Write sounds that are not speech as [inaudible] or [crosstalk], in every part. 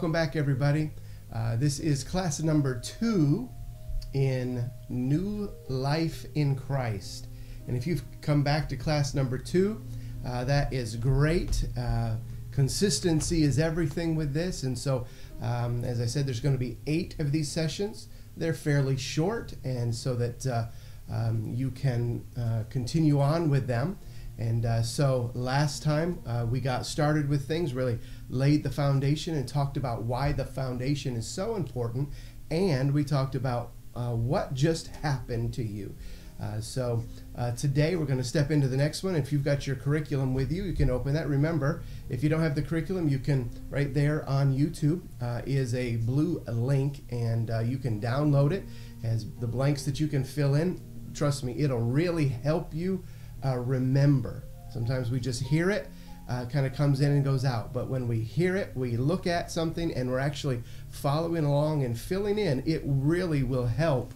welcome back, everybody. Uh, this is class number two in New Life in Christ. And if you've come back to class number two, uh, that is great. Uh, consistency is everything with this. And so, um, as I said, there's going to be eight of these sessions. They're fairly short, and so that uh, um, you can uh, continue on with them. And uh, so last time uh, we got started with things, really laid the foundation and talked about why the foundation is so important. And we talked about uh, what just happened to you. Uh, so uh, today we're going to step into the next one. If you've got your curriculum with you, you can open that. Remember, if you don't have the curriculum, you can, right there on YouTube uh, is a blue link and you can download it. As the blanks that you can fill in. Trust me, it'll really help you uh, remember. Sometimes we just hear it, uh, kind of comes in and goes out. But when we hear it, we look at something and we're actually following along and filling in, it really will help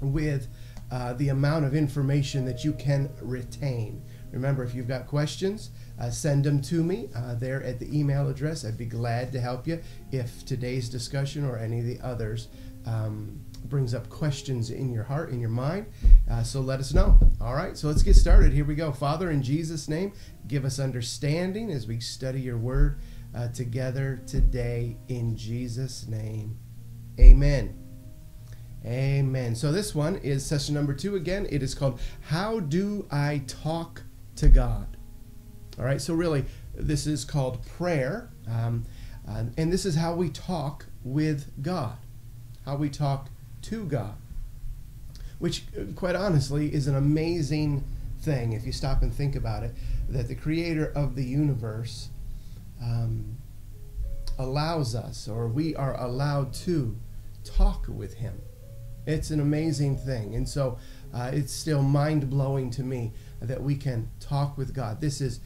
with uh, the amount of information that you can retain. Remember, if you've got questions, uh, send them to me uh, there at the email address. I'd be glad to help you if today's discussion or any of the others um, brings up questions in your heart, in your mind. Uh, so let us know. All right, so let's get started. Here we go. Father, in Jesus' name, give us understanding as we study your word uh, together today. In Jesus' name, amen. Amen. So this one is session number two again. It is called How Do I Talk to God? All right, so really, this is called prayer. Um, uh, and this is how we talk with God, how we talk to God, which, quite honestly, is an amazing thing if you stop and think about it. That the creator of the universe um, allows us, or we are allowed to, talk with Him. It's an amazing thing. And so uh, it's still mind blowing to me that we can talk with God. This is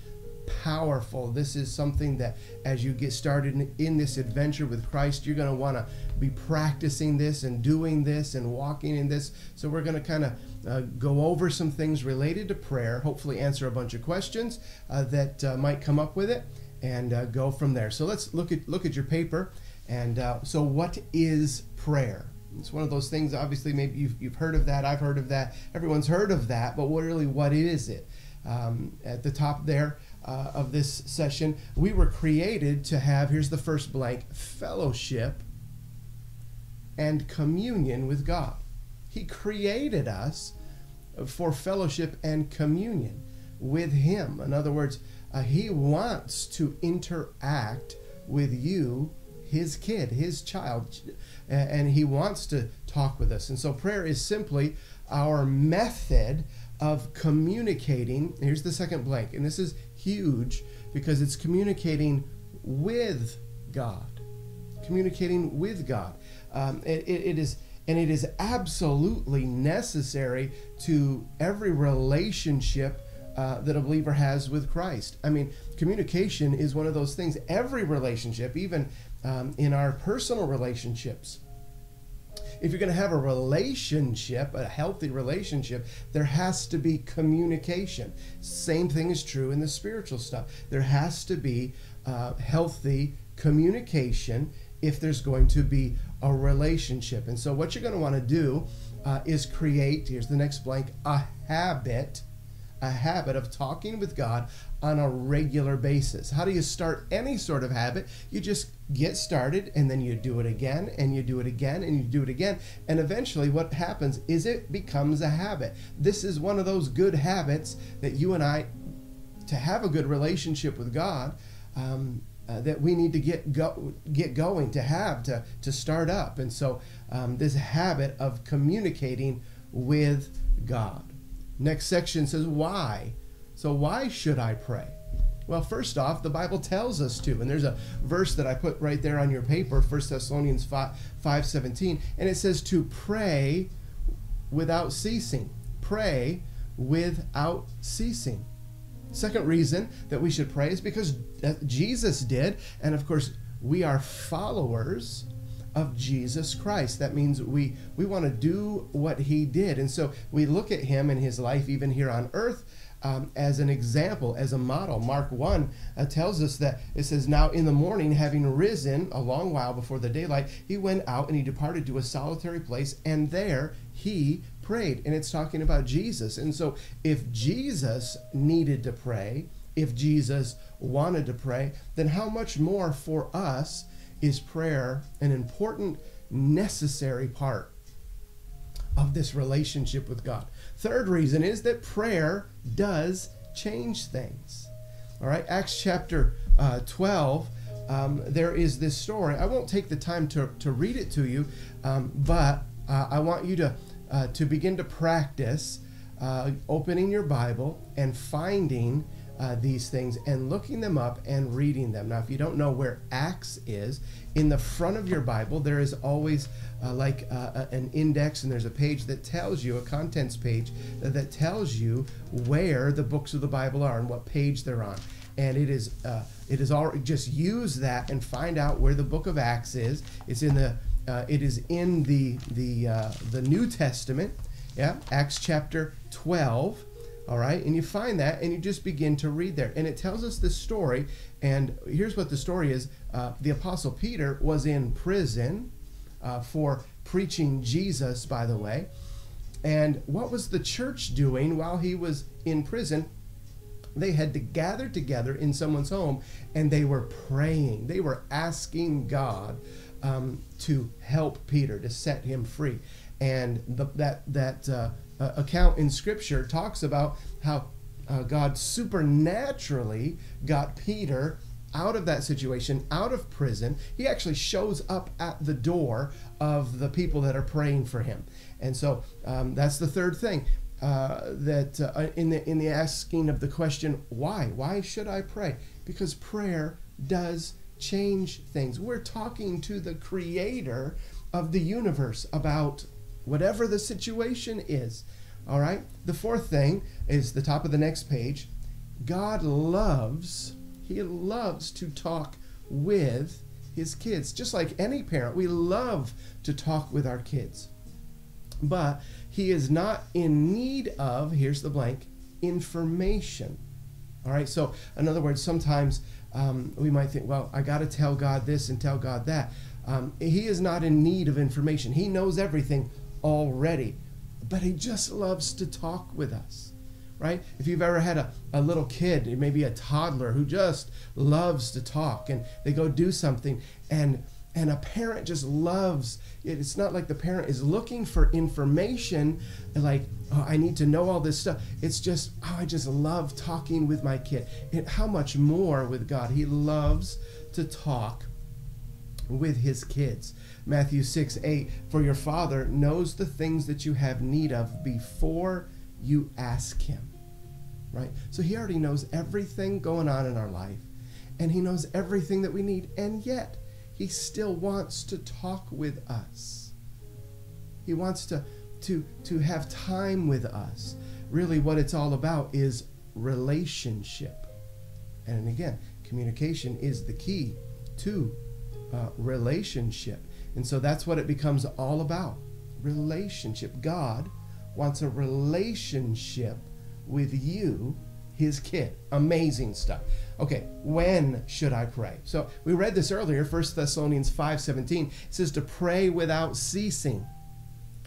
powerful. This is something that as you get started in, in this adventure with Christ, you're going to want to be practicing this and doing this and walking in this. So we're going to kind of uh, go over some things related to prayer, hopefully answer a bunch of questions uh, that uh, might come up with it and uh, go from there. So let's look at look at your paper. And uh, so what is prayer? It's one of those things, obviously, maybe you've, you've heard of that. I've heard of that. Everyone's heard of that. But what really, what is it? Um, at the top there, uh, of this session, we were created to have, here's the first blank, fellowship and communion with God. He created us for fellowship and communion with Him. In other words, uh, He wants to interact with you, His kid, His child, and He wants to talk with us. And so prayer is simply our method of communicating. Here's the second blank, and this is huge because it's communicating with God. Communicating with God. Um, it, it is, and it is absolutely necessary to every relationship uh, that a believer has with Christ. I mean, communication is one of those things. Every relationship, even um, in our personal relationships, if you're going to have a relationship, a healthy relationship, there has to be communication. Same thing is true in the spiritual stuff. There has to be uh, healthy communication if there's going to be a relationship. And so, what you're going to want to do uh, is create, here's the next blank, a habit a habit of talking with God on a regular basis. How do you start any sort of habit? You just get started and then you do it again and you do it again and you do it again. And eventually, what happens is it becomes a habit. This is one of those good habits that you and I, to have a good relationship with God, um, uh, that we need to get go, get going to have to to start up and so um, this habit of communicating with God Next section says, Why? So, why should I pray? Well, first off, the Bible tells us to. And there's a verse that I put right there on your paper, 1 Thessalonians 5, 5 17. And it says to pray without ceasing. Pray without ceasing. Second reason that we should pray is because Jesus did. And of course, we are followers of Jesus Christ. That means we we want to do what he did. And so we look at him and his life even here on earth um, as an example, as a model. Mark 1 uh, tells us that it says, Now in the morning, having risen a long while before the daylight, he went out and he departed to a solitary place, and there he prayed. And it's talking about Jesus. And so if Jesus needed to pray, if Jesus wanted to pray, then how much more for us is prayer an important, necessary part of this relationship with God? Third reason is that prayer does change things. All right, Acts chapter uh, 12. Um, there is this story. I won't take the time to, to read it to you, um, but uh, I want you to uh, to begin to practice uh, opening your Bible and finding uh, these things and looking them up and reading them. Now, if you don't know where Acts is, in the front of your Bible, there is always uh, like uh, an index and there's a page that tells you, a contents page that tells you where the books of the Bible are and what page they're on. And it is, uh, it is all just use that and find out where the book of Acts is. It's in the, uh, it is in the the uh, the New Testament. Yeah, Acts chapter 12 all right? And you find that and you just begin to read there. And it tells us this story and here's what the story is. Uh, the apostle peter was in prison uh, for preaching jesus by the way. And what was the church doing while he was in prison? They had to gather together in someone's home and they were praying. They were asking god um, to help peter to set him free and the, that that uh, uh, account in Scripture talks about how uh, God supernaturally got Peter out of that situation, out of prison. He actually shows up at the door of the people that are praying for him. And so um, that's the third thing. Uh, that uh, in the in the asking of the question why why should I pray because prayer does change things we're talking to the creator of the universe about whatever the situation is. All right? The fourth thing is the top of the next page. God loves, He loves to talk with His kids. Just like any parent, we love to talk with our kids. But He is not in need of, here's the blank, information. All right? So, in other words, sometimes um, we might think, well, I got to tell God this and tell God that. Um, he is not in need of information. He knows everything already, but He just loves to talk with us. Right? If you've ever had a, a little kid, maybe a toddler who just loves to talk and they go do something and and a parent just loves it. It's not like the parent is looking for information like, oh, I need to know all this stuff. It's just, oh, I just love talking with my kid. And how much more with God? He loves to talk with his kids. Matthew 6 8, for your Father knows the things that you have need of before you ask Him. Right? So He already knows everything going on in our life, and He knows everything that we need, and yet He still wants to talk with us. He wants to, to, to have time with us. Really, what it's all about is relationship. And again, communication is the key to uh, relationship. And so that's what it becomes all about relationship. God wants a relationship with you, his kid. Amazing stuff. Okay, when should I pray? So we read this earlier, 1 Thessalonians 5:17 says to pray without ceasing.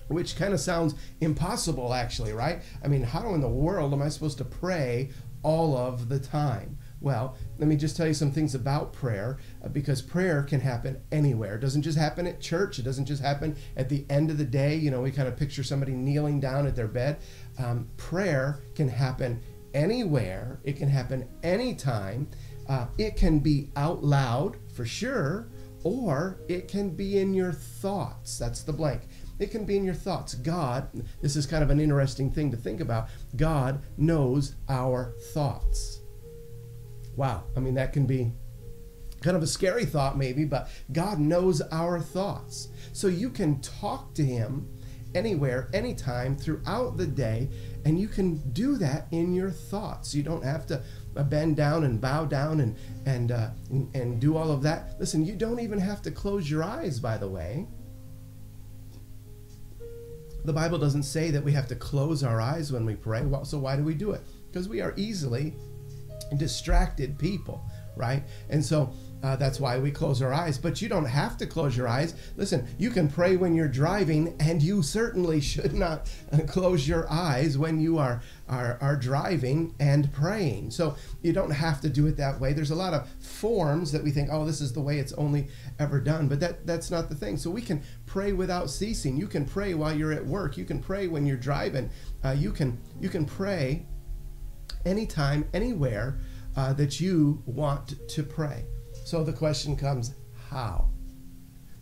Which kind of sounds impossible actually, right? I mean, how in the world am I supposed to pray all of the time? Well, let me just tell you some things about prayer uh, because prayer can happen anywhere. It doesn't just happen at church, it doesn't just happen at the end of the day. You know, we kind of picture somebody kneeling down at their bed. Um, prayer can happen anywhere, it can happen anytime. Uh, it can be out loud for sure, or it can be in your thoughts. That's the blank. It can be in your thoughts. God, this is kind of an interesting thing to think about. God knows our thoughts. Wow. I mean, that can be kind of a scary thought, maybe, but God knows our thoughts. So you can talk to Him anywhere, anytime, throughout the day, and you can do that in your thoughts. You don't have to uh, bend down and bow down and and uh, and do all of that. Listen, you don't even have to close your eyes. By the way, the Bible doesn't say that we have to close our eyes when we pray. Well, so why do we do it? because we are easily distracted people, right? And so uh, that's why we close our eyes. But you don't have to close your eyes. Listen, you can pray when you're driving, and you certainly should not [laughs] close your eyes when you are, are, are driving and praying. So you don't have to do it that way. There's a lot of forms that we think, oh, this is the way it's only ever done. But that, that's not the thing. So we can pray without ceasing. You can pray while you're at work. You can pray when you're driving. Uh, you can you can pray anytime, anywhere uh, that you want to pray. So the question comes, how?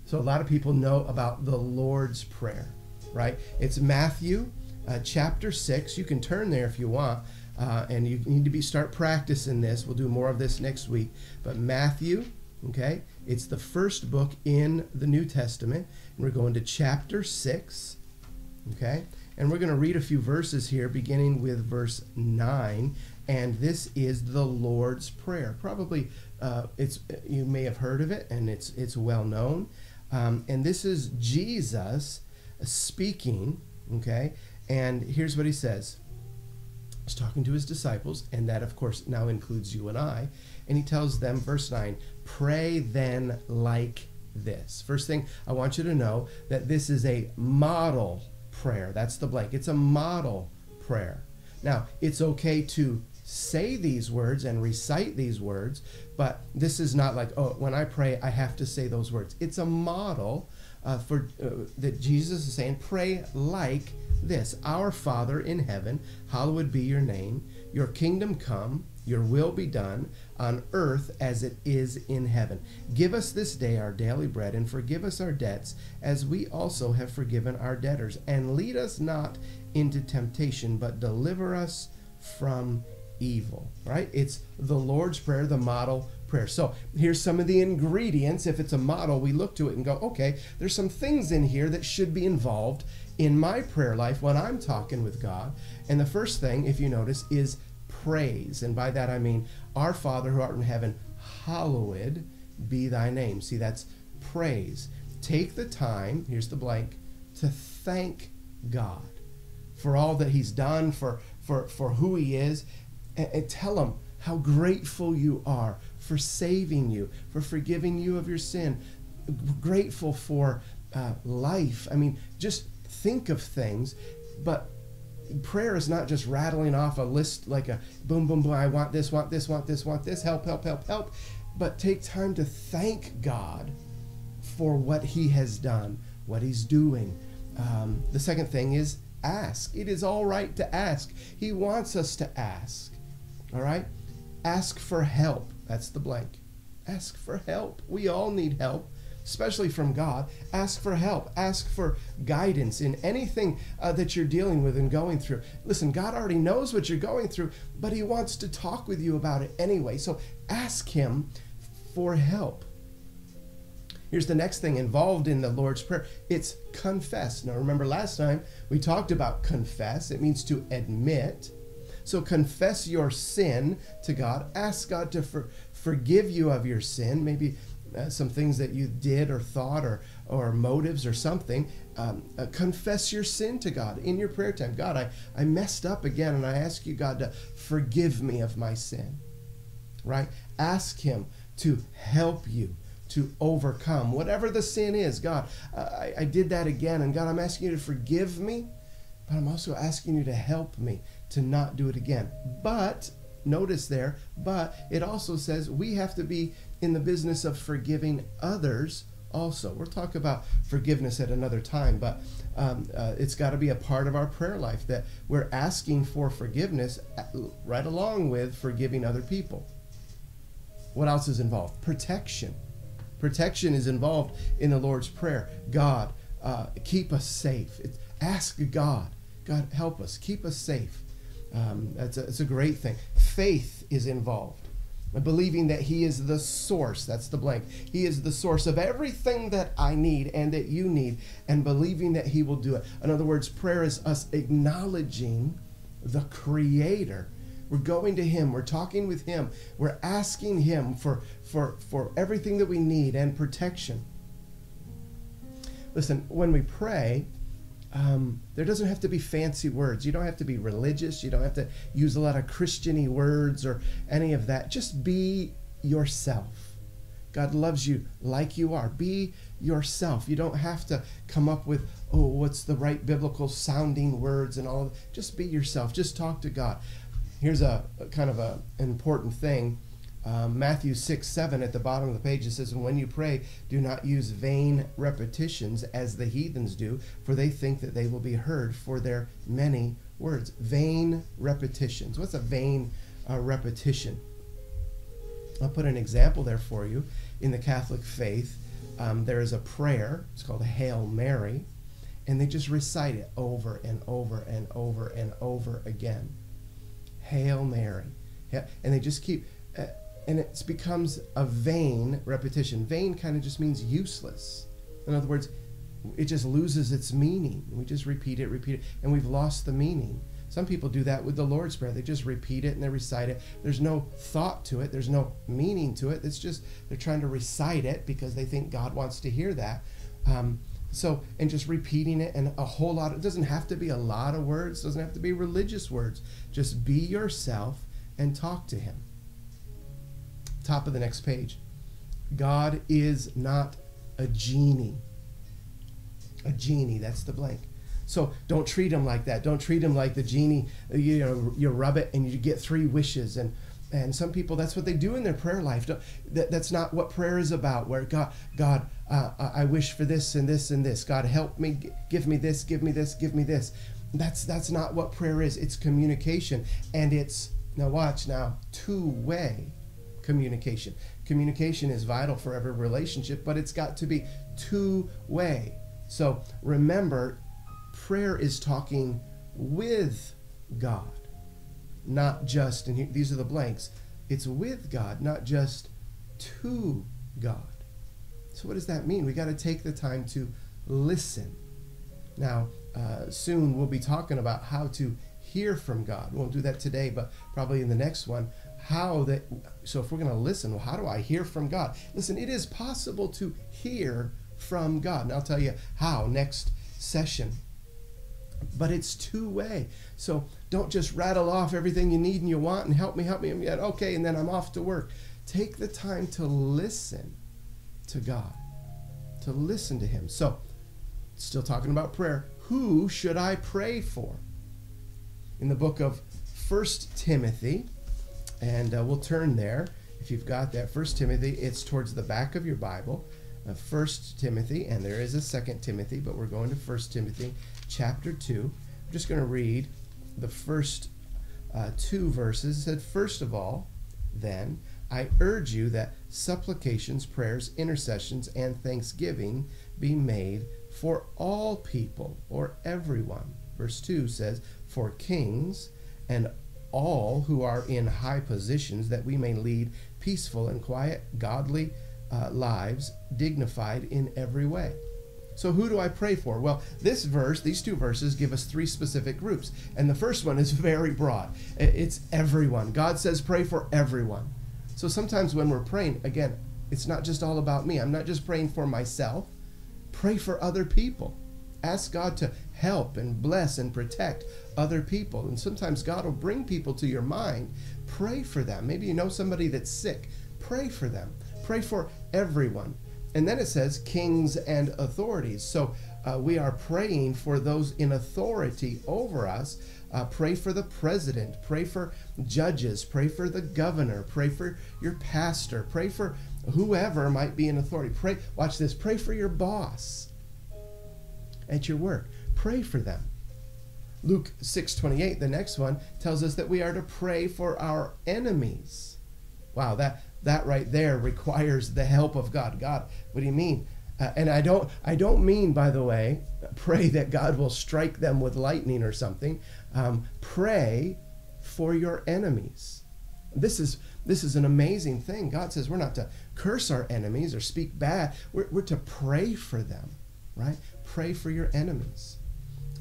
So a lot of people know about the Lord's Prayer, right? It's Matthew uh, chapter 6. You can turn there if you want. Uh, and you need to be start practicing this. We'll do more of this next week. But Matthew, okay, it's the first book in the New Testament. And we're going to chapter 6, okay? And we're going to read a few verses here, beginning with verse 9. And this is the Lord's Prayer. Probably uh, it's you may have heard of it, and it's it's well known. Um, and this is Jesus speaking. Okay, and here's what he says. He's talking to his disciples, and that of course now includes you and I. And he tells them, verse nine, pray then like this. First thing I want you to know that this is a model prayer. That's the blank. It's a model prayer. Now, it's okay to say these words and recite these words, but this is not like, oh, when I pray, I have to say those words. It's a model uh, for uh, that Jesus is saying, pray like this Our Father in heaven, hallowed be your name, your kingdom come, your will be done on earth as it is in heaven. Give us this day our daily bread, and forgive us our debts, as we also have forgiven our debtors. And lead us not into temptation, but deliver us from evil, right? It's the Lord's Prayer, the model prayer. So here's some of the ingredients. If it's a model, we look to it and go, okay, there's some things in here that should be involved in my prayer life when I'm talking with God. And the first thing, if you notice, is praise. And by that I mean, Our Father who art in heaven, hallowed be thy name. See, that's praise. Take the time, here's the blank, to thank God for all that he's done, for, for, for who he is, and, and tell him how grateful you are for saving you, for forgiving you of your sin, grateful for uh, life. I mean, just think of things, but prayer is not just rattling off a list like a boom, boom, boom. I want this, want this, want this, want this, help, help, help, help. But take time to thank God for what He has done, what He's doing. Um, the second thing is ask. It is all right to ask. He wants us to ask. All right? Ask for help. That's the blank. Ask for help. We all need help, especially from God. Ask for help. Ask for guidance in anything uh, that you're dealing with and going through. Listen, God already knows what you're going through, but He wants to talk with you about it anyway. So ask Him for help. Here's the next thing involved in the Lord's Prayer it's confess. Now, remember last time we talked about confess, it means to admit. So confess your sin to God. Ask God to for, forgive you of your sin, maybe uh, some things that you did or thought or, or motives or something. Um, uh, confess your sin to God in your prayer time. God, I, I messed up again and I ask you, God, to forgive me of my sin. Right? Ask Him to help you to overcome whatever the sin is. God, I, I did that again. And God, I'm asking you to forgive me, but I'm also asking you to help me to not do it again. But notice there, but it also says we have to be in the business of forgiving others also. We'll talk about forgiveness at another time, but um, uh, it's got to be a part of our prayer life that we're asking for forgiveness right along with forgiving other people. What else is involved? Protection. Protection is involved in the Lord's Prayer. God, uh, keep us safe. Ask God, God, help us, keep us safe. Um, that's, a, that's a great thing. Faith is involved. Believing that He is the source, that's the blank. He is the source of everything that I need and that you need, and believing that He will do it. In other words, prayer is us acknowledging the Creator. We're going to Him, we're talking with Him, we're asking Him for, for, for everything that we need and protection. Listen, when we pray, um, there doesn't have to be fancy words. You don't have to be religious. You don't have to use a lot of Christiany words or any of that. Just be yourself. God loves you like you are. Be yourself. You don't have to come up with, oh, what's the right biblical sounding words and all of that. Just be yourself. Just talk to God. Here's a, a kind of a, an important thing. Um, Matthew 6 7 at the bottom of the page it says, And when you pray, do not use vain repetitions as the heathens do, for they think that they will be heard for their many words. Vain repetitions. What's a vain uh, repetition? I'll put an example there for you. In the Catholic faith, um, there is a prayer, it's called Hail Mary, and they just recite it over and over and over and over again. Hail Mary. And they just keep. And it becomes a vain repetition. Vain kind of just means useless. In other words, it just loses its meaning. We just repeat it, repeat it, and we've lost the meaning. Some people do that with the Lord's Prayer. They just repeat it and they recite it. There's no thought to it, there's no meaning to it. It's just they're trying to recite it because they think God wants to hear that. Um, so, and just repeating it and a whole lot, it doesn't have to be a lot of words, doesn't have to be religious words. Just be yourself and talk to Him. Top of the next page. God is not a genie. A genie, that's the blank. So don't treat him like that. Don't treat him like the genie. You know, you rub it and you get three wishes. And and some people, that's what they do in their prayer life. That, that's not what prayer is about. Where God, God, uh, I wish for this and this and this. God, help me, give me this, give me this, give me this. That's that's not what prayer is. It's communication, and it's now watch now two way communication. Communication is vital for every relationship, but it's got to be two way. So remember, prayer is talking with God, not just, and these are the blanks, it's with God, not just to God. So, what does that mean? We got to take the time to listen. Now, uh, soon we'll be talking about how to hear from God. We won't do that today, but probably in the next one how that so if we're going to listen well how do i hear from god? Listen it is possible to hear from god. And i'll tell you how next session. But it's two way so don't just rattle off everything you need and you want and help me help me and okay and then i'm off to work. Take the time to listen to god to listen to him. So still talking about prayer. Who should i pray for? In the book of first timothy and uh, we'll turn there if you've got that. First Timothy, it's towards the back of your Bible. Uh, First Timothy, and there is a Second Timothy, but we're going to First Timothy, chapter two. I'm just going to read the first uh, two verses. It said, First of all, then I urge you that supplications, prayers, intercessions, and thanksgiving be made for all people or everyone. Verse 2 says, For kings and all who are in high positions, that we may lead peaceful and quiet, godly uh, lives, dignified in every way. So, who do I pray for? Well, this verse, these two verses, give us three specific groups. And the first one is [laughs] very broad it's everyone. God says, pray for everyone. So, sometimes when we're praying, again, it's not just all about me. I'm not just praying for myself, pray for other people. Ask God to help and bless and protect other people. And sometimes God will bring people to your mind. Pray for them. Maybe you know somebody that's sick. Pray for them. Pray for everyone. And then it says kings and authorities. So uh, we are praying for those in authority over us. Uh, pray for the president. Pray for judges. Pray for the governor. Pray for your pastor. Pray for whoever might be in authority. Pray. Watch this. Pray for your boss at your work. Pray for them. Luke 6:28, the next one, tells us that we are to pray for our enemies. Wow, that that right there requires the help of God. God, what do you mean? Uh, and I don't I don't mean by the way, pray that God will strike them with lightning or something. Um, pray for your enemies. This is this is an amazing thing. God says we're not to curse our enemies or speak bad. We're, we're to pray for them, right? Pray for your enemies.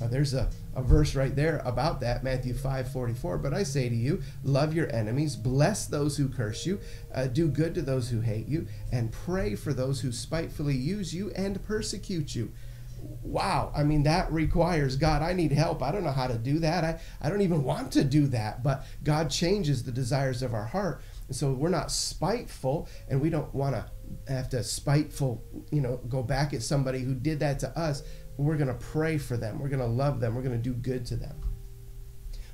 Uh, there's a, a verse right there about that, Matthew 5 44. But I say to you, love your enemies, bless those who curse you, uh, do good to those who hate you, and pray for those who spitefully use you and persecute you. wow, I mean, that requires God, I need help. I don't know how to do that. I, I don't even want to do that. But God changes the desires of our heart. And so we're not spiteful and we don't want to have to spiteful, you know, go back at somebody who did that to us. We're going to pray for them. We're going to love them. We're going to do good to them.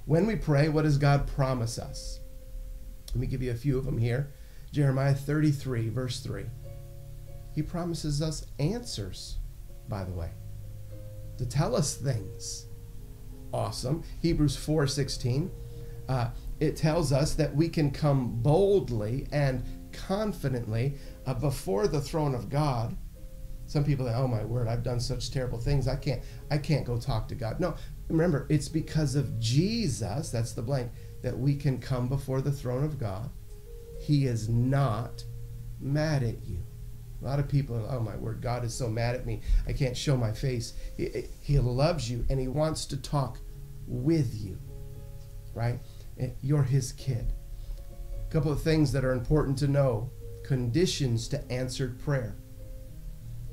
When we pray, what does God promise us? Let me give you a few of them here. Jeremiah 33, verse 3. He promises us answers, by the way, to tell us things. Awesome. Hebrews 4, 16. Uh, it tells us that we can come boldly and confidently uh, before the throne of God. Some people say, "Oh my word, I've done such terrible things. I can't I can't go talk to God." No, remember, it's because of Jesus, that's the blank, that we can come before the throne of God. He is not mad at you. A lot of people, oh my word, God is so mad at me. I can't show my face. He, he loves you and he wants to talk with you, right? You're his kid. A couple of things that are important to know conditions to answered prayer.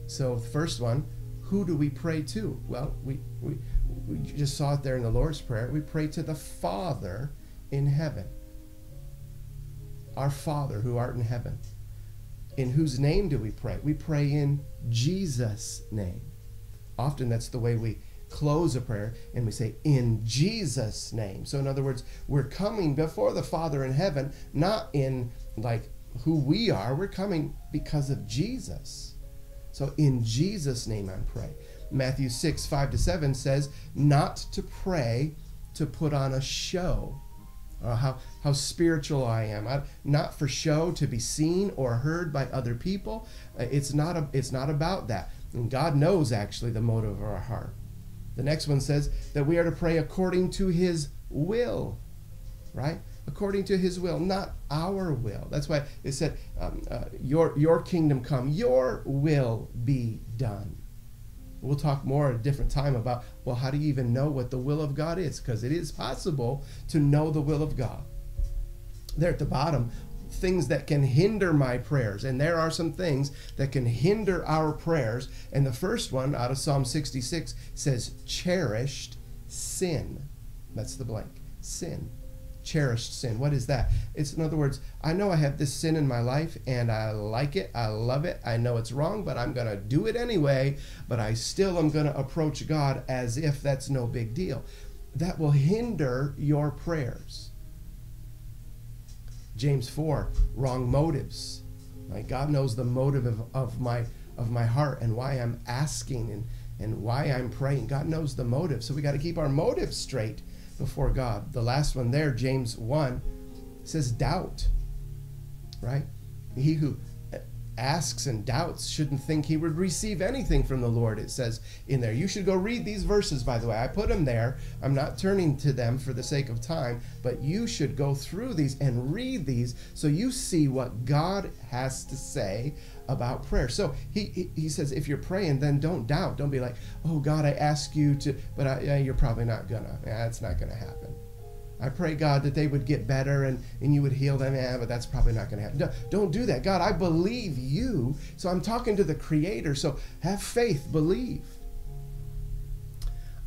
So, the first one, who do we pray to? Well, we, we, we just saw it there in the Lord's Prayer. We pray to the Father in heaven. Our Father who art in heaven. In whose name do we pray? We pray in Jesus' name. Often that's the way we close a prayer and we say, In Jesus' name. So, in other words, we're coming before the Father in heaven, not in like who we are, we're coming because of Jesus. So, in Jesus' name, I pray. Matthew 6, 5 to 7 says, Not to pray to put on a show. Uh, how, how spiritual I am. I, not for show to be seen or heard by other people. Uh, it's, not a, it's not about that. And God knows actually the motive of our heart. The next one says that we are to pray according to his will, right? According to his will, not our will. That's why it said, um, uh, your, your kingdom come, your will be done. We'll talk more at a different time about, well, how do you even know what the will of God is? Because it is possible to know the will of God. There at the bottom, things that can hinder my prayers. And there are some things that can hinder our prayers. And the first one out of Psalm 66 says, cherished sin. That's the blank. Sin. Cherished sin. What is that? It's, in other words, I know I have this sin in my life and I like it. I love it. I know it's wrong, but I'm going to do it anyway. But I still am going to approach God as if that's no big deal. That will hinder your prayers. James 4, wrong motives. Right? God knows the motive of, of my of my heart and why I'm asking and, and why I'm praying. God knows the motive. So we got to keep our motives straight before God. The last one there, James 1, says doubt. Right? He who asks and doubts shouldn't think he would receive anything from the Lord, it says in there. You should go read these verses, by the way. I put them there. I'm not turning to them for the sake of time, but you should go through these and read these so you see what God has to say about prayer. So he, he, says, if you're praying, then don't doubt. Don't be like, oh, God, I ask you to, but I, yeah, you're probably not gonna. Yeah, that's not gonna happen. I pray, God, that they would get better and, and you would heal them. Yeah, but that's probably not going to happen. Don't do that. God, I believe you. So I'm talking to the Creator. So have faith, believe.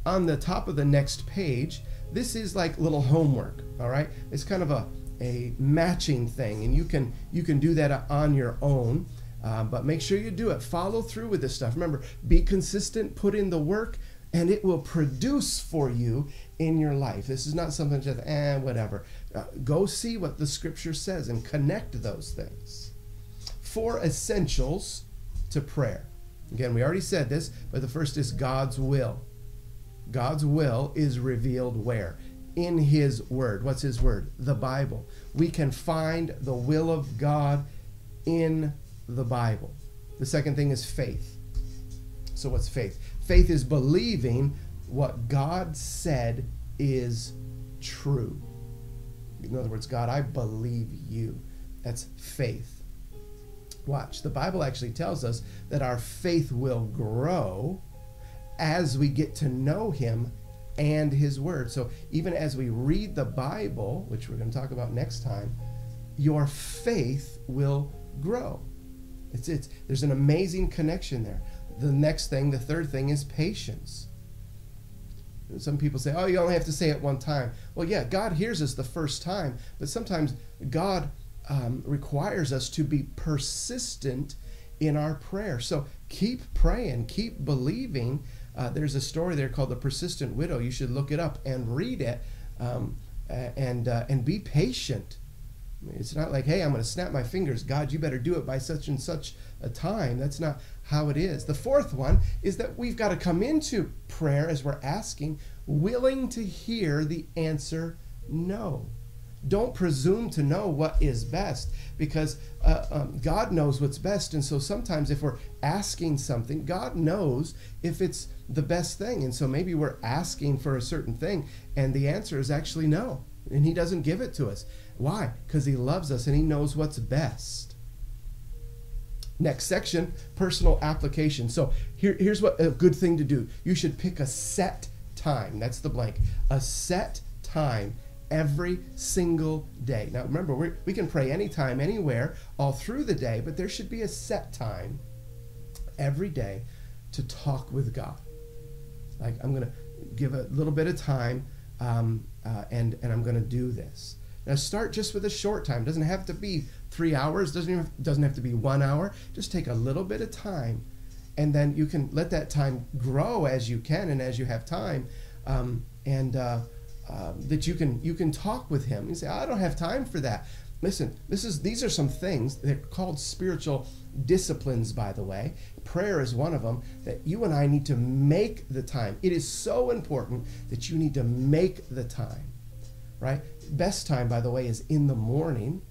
On the top of the next page, this is like little homework, all right? It's kind of a, a matching thing, and you can you can do that on your own. Uh, but make sure you do it. Follow through with this stuff. Remember, be consistent, put in the work, and it will produce for you in your life. This is not something just, eh, whatever. Uh, go see what the scripture says and connect those things. Four essentials to prayer. Again, we already said this, but the first is God's will. God's will is revealed where? In His Word. What's His Word? The Bible. We can find the will of God in the Bible. The second thing is faith. So, what's faith? Faith is believing what God said is true. In other words, God, I believe you. That's faith. Watch, the Bible actually tells us that our faith will grow as we get to know Him and His Word. So even as we read the Bible, which we're going to talk about next time, your faith will grow. It's, it's, there's an amazing connection there the next thing, the third thing is patience. Some people say, oh, you only have to say it one time. Well, yeah, God hears us the first time, but sometimes God um, requires us to be persistent in our prayer. So keep praying, keep believing. Uh, there's a story there called The Persistent Widow. You should look it up and read it um, and, uh, and be patient. It's not like, hey, I'm going to snap my fingers. God, you better do it by such and such a time. That's not how it is. The fourth one is that we've got to come into prayer as we're asking, willing to hear the answer no. Don't presume to know what is best because uh, um, God knows what's best. And so sometimes if we're asking something, God knows if it's the best thing. And so maybe we're asking for a certain thing and the answer is actually no. And He doesn't give it to us. Why? Because He loves us and He knows what's best. Next section, personal application. So here, here's what a good thing to do. You should pick a set time. That's the blank. A set time every single day. Now remember, we we can pray anytime, anywhere, all through the day, but there should be a set time every day to talk with God. Like I'm going to give a little bit of time um, uh, and, and I'm going to do this. Now start just with a short time. It doesn't have to be three hours. Doesn't even, doesn't have to be one hour. Just take a little bit of time, and then you can let that time grow as you can and as you have time, um, and uh, uh, that you can you can talk with Him. You say, I don't have time for that. Listen, this is these are some things they're called spiritual disciplines, by the way. Prayer is one of them that you and I need to make the time. It is so important that you need to make the time, right? Best time, by the way, is in the morning.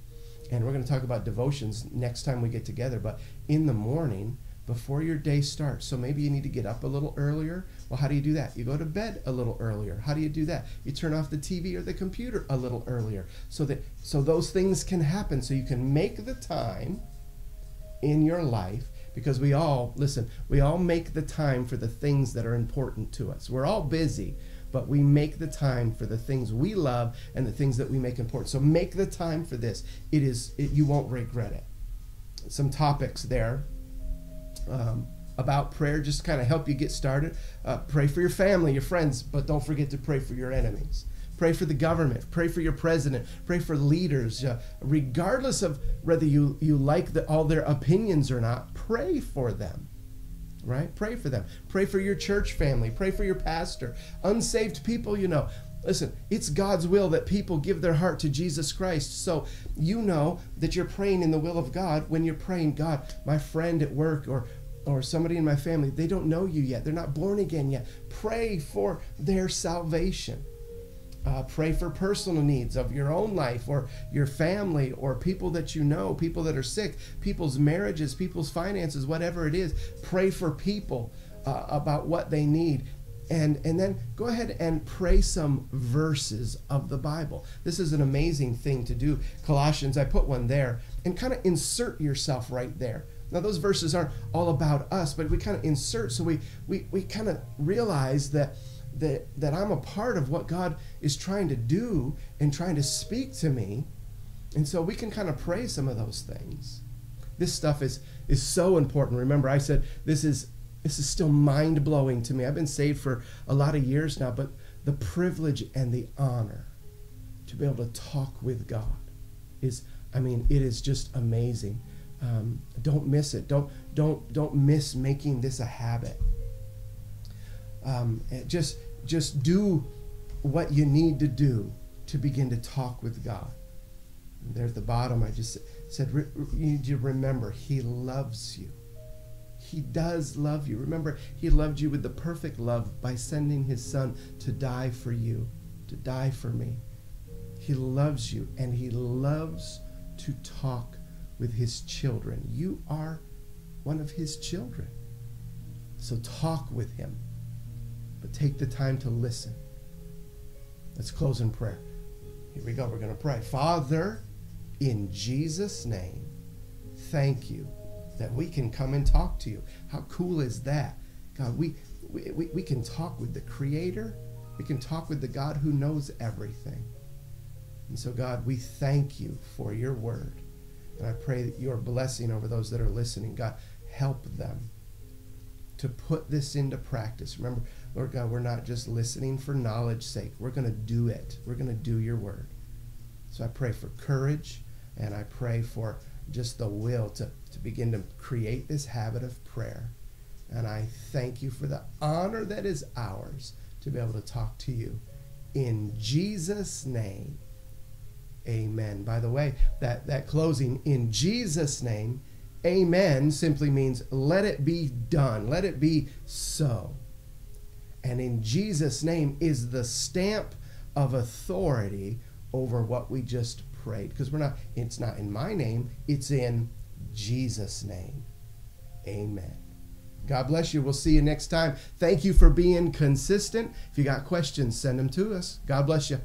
And we're going to talk about devotions next time we get together, but in the morning before your day starts. So maybe you need to get up a little earlier. Well, how do you do that? You go to bed a little earlier. How do you do that? You turn off the TV or the computer a little earlier so that so those things can happen so you can make the time in your life because we all listen, we all make the time for the things that are important to us. We're all busy, but we make the time for the things we love and the things that we make important. So make the time for this. It is it, you won't regret it. Some topics there um, about prayer just kind of help you get started. Uh, pray for your family, your friends, but don't forget to pray for your enemies. Pray for the government. Pray for your president. Pray for leaders. Uh, regardless of whether you, you like the, all their opinions or not, pray for them. Right? Pray for them. Pray for your church family. Pray for your pastor. Unsaved people, you know. Listen, it's God's will that people give their heart to Jesus Christ. So you know that you're praying in the will of God when you're praying, God, my friend at work or or somebody in my family, they don't know you yet. They're not born again yet. Pray for their salvation. Uh, pray for personal needs of your own life or your family or people that you know, people that are sick, people's marriages, people's finances, whatever it is. Pray for people uh, about what they need. And, and then go ahead and pray some verses of the Bible. This is an amazing thing to do. Colossians, I put one there, and kind of insert yourself right there. Now, those verses aren't all about us, but we kind of insert so we, we, we kind of realize that that that I'm a part of what God is trying to do and trying to speak to me. And so we can kind of pray some of those things. This stuff is is so important. Remember I said this is this is still mind-blowing to me. I've been saved for a lot of years now, but the privilege and the honor to be able to talk with God is I mean, it is just amazing. Um, don't miss it. Don't don't don't miss making this a habit. Um, just just do what you need to do to begin to talk with God. And there at the bottom, I just said, you need to remember, He loves you. He does love you. Remember, He loved you with the perfect love by sending His Son to die for you, to die for me. He loves you, and He loves to talk with His children. You are one of His children. So talk with Him but take the time to listen. Let's close in prayer. Here we go. We're going to pray. Father, in Jesus' name, thank you that we can come and talk to you. How cool is that? God, we, we, we, can talk with the Creator, we can talk with the God who knows everything. And so, God, we thank you for your word. And I pray that your blessing over those that are listening. God, help them to put this into practice. Remember, Lord God, we're not just listening for knowledge's sake. We're going to do it. We're going to do your word. So I pray for courage and I pray for just the will to, to begin to create this habit of prayer. And I thank you for the honor that is ours to be able to talk to you. In Jesus' name, amen. By the way, that, that closing, in Jesus' name, amen simply means let it be done, let it be so. And in Jesus' name is the stamp of authority over what we just prayed. Because we're not, it's not in my name, it's in Jesus' name. Amen. God bless you. We'll see you next time. Thank you for being consistent. If you got questions, send them to us. God bless you.